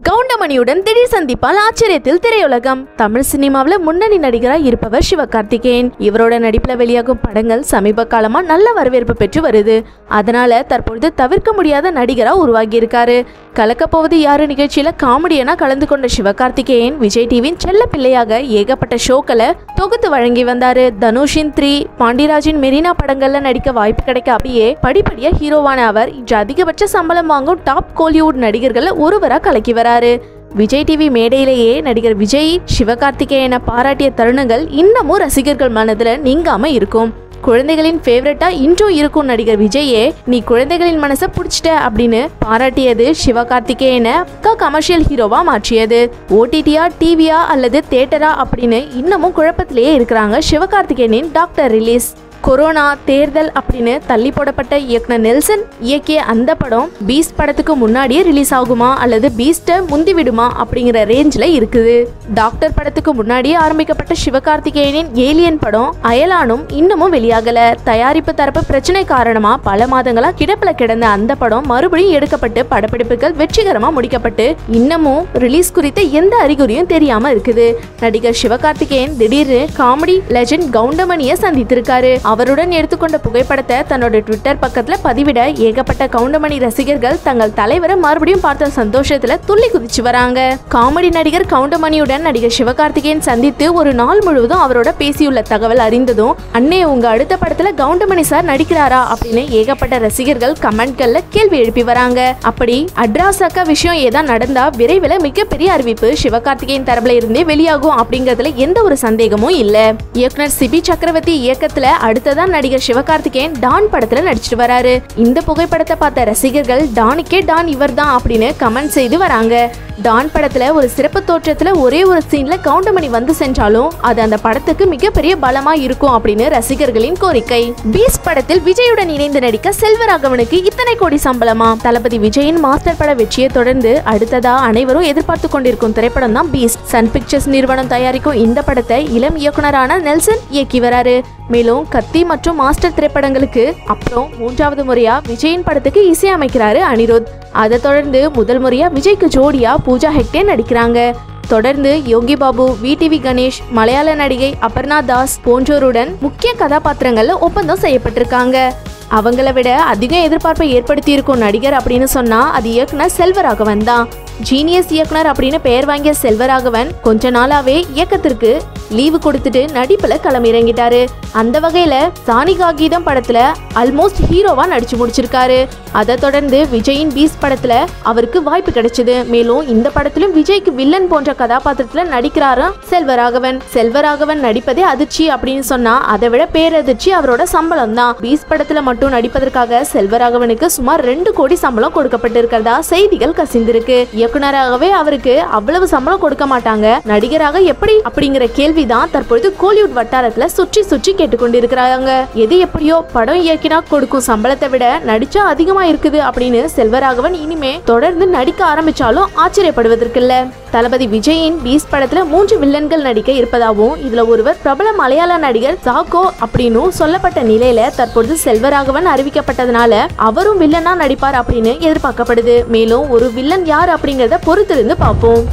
கவுண்டமணியுடன் திடீர் சந்திப்பால் ஆச்சரியத்தில் திரையுலகம். தமிழ் சினிமாவில் முன்னணி நடிகராய் இருப்பவர் சிவகார்த்திகேயன். இவரோட நடிப்பில் வெளியாகும் படங்கள் சமீப காலமா நல்ல வரவேற்பு பெற்று வருது. அதனால தற்பொழுது தவிர்க்க முடியாத நடிகராக உருவாகி இருக்காரு கலக்கப்போவது யாரு நிகழ்ச்சியில காமெடியனா கலந்து கொண்ட சிவகார்த்திகேயன் விஜய் டிவியின் செல்ல பிள்ளையாக ஏகப்பட்ட ஷோக்களை தொகுத்து வழங்கி வந்தாரு. தனுஷின் த்ரீ பாண்டியராஜின் மெரினா படங்கள்ல நடிக்க வாய்ப்பு கிடைக்க அப்படியே படிப்படியா ஹீரோவான அவர் இன்று அதிகபட்ச சம்பளம் வாங்கும் டாப் கோலிவுட் நடிகர்களை ஒருவராக கலக்கி வராரு. விஜய் டிவி மேடையிலேயே நடிகர் விஜய் சிவகார்த்திகேயனை பாராட்டிய தருணங்கள் இன்னமும் ரசிகர்கள் மனதில் நீங்காம இருக்கும். குழந்தைகளின் ஃபேவரட்டா இன்றும் இருக்கும் நடிகர் விஜயே நீ குழந்தைகளின் மனசை பிடிச்சிட்ட அப்படின்னு பாராட்டியது சிவகார்த்திகேயனை அக்கா கமர்ஷியல் ஹீரோவா மாற்றியது. ஓடிடியா டிவியா அல்லது தேட்டரா அப்படின்னு இன்னமும் குழப்பத்திலேயே இருக்கிறாங்க சிவகார்த்திகேயனின் டாக்டர் ரிலீஸ். கொரோனா தேர்தல் அப்படின்னு தள்ளி போடப்பட்ட இயக்குனர் நெல்சன் இயக்கிய அந்த படம் பீஸ்ட் படத்துக்கு முன்னாடியே ரிலீஸ் ஆகுமா அல்லது பீஸ்ட முந்தி விடுமா அப்படிங்கிற ரேஞ்சில் இருக்குது. டாக்டர் படத்துக்கு முன்னாடியே ஆரம்பிக்கப்பட்ட சிவகார்த்திகேயனின் ஏலியன் படம் அயலானும் இன்னமும் வெளியாகல. தயாரிப்பு தரப்பு பிரச்சனை காரணமா பல மாதங்களா கிடப்பில் கிடந்த அந்த படம் மறுபடியும் எடுக்கப்பட்டு படப்பிடிப்புகள் வெற்றிகரமா முடிக்கப்பட்டு இன்னமும் ரிலீஸ் குறித்த எந்த அறிகுறியும் தெரியாம இருக்குது. நடிகர் சிவகார்த்திகேயன் திடீர்னு காமெடி லெஜண்ட் கவுண்டமணியை சந்தித்திருக்காரு. அவருடன் எடுத்துக்கொண்ட புகைப்படத்தை தன்னோட ட்விட்டர் பக்கத்துல பதிவிட ஏகப்பட்ட கவுண்டமணி ரசிகர்கள் தங்கள் தலைவரை மறுபடியும் பார்த்த சந்தோஷத்துல துள்ளி குதிச்சு வராங்க. காமெடி நடிகர் கவுண்டமணியுடன் நடிகர் சிவகார்த்திகேயன் சந்தித்து ஒரு நாள் முழுவதும் அவரோட பேசியுள்ள தகவல் அறிந்ததும் அண்ணே உங்க அடுத்த படத்துல கவுண்டமணி சார் நடிக்கிறாரா? அப்படின்னு ஏகப்பட்ட ரசிகர்கள் கமெண்ட்கள்ல கேள்வி எழுப்பி வராங்க. அப்படி அட்ராஸ் அக்கா விஷயம் ஏதா நடந்தா விரைவில் மிகப்பெரிய அறிவிப்பு சிவகார்த்திகேயன் தரப்புல இருந்தே வெளியாகும் அப்படிங்கறதுல எந்த ஒரு சந்தேகமும் இல்ல. இயக்குனர் சிபி சக்கரவர்த்தி இயக்கத்துல அடுத்ததான் நடிகர் சிவகார்த்திகேயன் டான் படத்துல நடிச்சிட்டு வராரு. இந்த புகைப்படத்தை பார்த்த ரசிகர்கள் டானுக்கே டான் இவர்தான் அப்படின்னு கமெண்ட் செய்து வராங்க. டான் படத்துல ஒரு சிறப்பு தோற்றத்துல ஒரே ஒரு சீன்ல கவுண்டமணி வந்து சென்றாலும் அது அந்த படத்துக்கு மிகப்பெரிய பலமா இருக்கும் அப்படின்னு ரசிகர்களின் கோரிக்கை. பீஸ் படத்தில் விஜயுடன் இணைந்து நடிக்க செல்வராகவனுக்கு இத்தனை கோடி சம்பளமா? தளபதி விஜயின் மாஸ்டர் பட வெற்றியை தொடர்ந்து அடுத்ததா அனைவரும் எதிர்பார்த்து கொண்டிருக்கும் திரைப்படம் தான் பீஸ். சன் பிக்சர்ஸ் நிறுவனம் தயாரிக்கும் இந்த படத்தை இளம் இயக்குனரான நெல்சன் இயக்கி வராரு. மேலும் கத்தி மற்றும் மாஸ்டர் திரைப்படங்களுக்கு அப்புறம் மூன்றாவது முறையா விஜயின் படத்துக்கு இசையமைக்கிறாரு அனிருத். அதை தொடர்ந்து முதல் முறையாக விஜய்க்கு ஜோடியாக பூஜா ஹெக்டே நடிக்கிறாங்க. தொடர்ந்து யோகி பாபு விடிவி கணேஷ் மலையாள நடிகை அபர்ணா தாஸ் போன்றோருடன் முக்கிய கதாபாத்திரங்கள்ல ஒப்பந்தம் செய்யப்பட்டிருக்காங்க. அவங்கள விட அதிக எதிர்பார்ப்பை ஏற்படுத்தி இருக்கும் நடிகர் அப்படின்னு சொன்னா அது இயக்குனர் செல்வராகவன் தான் ஜீனியஸ் இயக்குனர் அப்படின்னு பெயர் வாங்கிய செல்வராகவன் கொஞ்ச நாளாவே இயக்கத்திற்கு லீவு கொடுத்துட்டு நடிப்புல களமிறங்கிட்டாரு. அந்த வகையில சாணிகா கீதம் படத்துல ஆல்மோஸ்ட் ஹீரோவா நடிச்சு முடிச்சிருக்காரு. அதை தொடர்ந்து விஜயின் பீஸ் படத்துல அவருக்கு வாய்ப்பு கிடைச்சது. மேலும் இந்த படத்திலும் விஜய்க்கு வில்லன் போன்ற கதாபாத்திரத்துல நடிக்கிறாராம் செல்வராகவன். செல்வராகவன் நடிப்பதே அதிர்ச்சி அப்படின்னு சொன்னா அதை விட பேரதிர்ச்சி அவரோட சம்பளம் தான் பீஸ் படத்துல மட்டும் நடிப்பதற்காக செல்வராகவனுக்கு சுமார் ரெண்டு கோடி சம்பளம் கொடுக்கப்பட்டிருக்கிறதா செய்திகள் கசிந்திருக்கு. இயக்குனராகவே அவருக்கு அவ்வளவு சம்பளம் கொடுக்க மாட்டாங்க. நடிகராக எப்படி? அப்படிங்கிற கேள்வி கேள்விதான் தற்பொழுது கோலிவுட் வட்டாரத்துல சுற்றி சுற்றி கேட்டுக்கொண்டிருக்கிறாங்க. எது எப்படியோ படம் இயக்கினா கொடுக்கும் சம்பளத்தை விட நடிச்சா அதிகமா இருக்குது அப்படின்னு செல்வராகவன் இனிமே தொடர்ந்து நடிக்க ஆரம்பிச்சாலும் ஆச்சரியப்படுவதற்கில்ல. தளபதி விஜயின் பீஸ் படத்துல மூன்று வில்லன்கள் நடிக்க இருப்பதாகவும் இதுல ஒருவர் பிரபல மலையாள நடிகர் சாக்கோ அப்படின்னும் சொல்லப்பட்ட நிலையில தற்பொழுது செல்வராகவன் அறிவிக்கப்பட்டதுனால அவரும் வில்லனா நடிப்பார் அப்படின்னு எதிர்பார்க்கப்படுது. மேலும் ஒரு வில்லன் யார் அப்படிங்கறத பொறுத்திருந்து பார்ப்போம்.